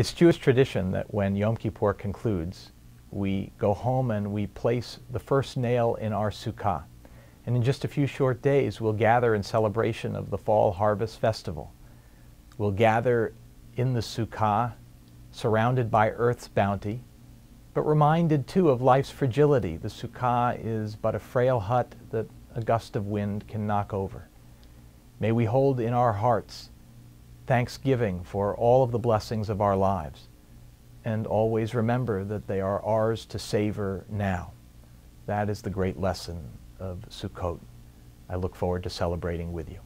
It's Jewish tradition that when Yom Kippur concludes, we go home and we place the first nail in our sukkah. And in just a few short days, we'll gather in celebration of the Fall Harvest Festival. We'll gather in the sukkah, surrounded by earth's bounty, but reminded too of life's fragility. The sukkah is but a frail hut that a gust of wind can knock over. May we hold in our hearts thanksgiving for all of the blessings of our lives and always remember that they are ours to savor now. That is the great lesson of Sukkot. I look forward to celebrating with you.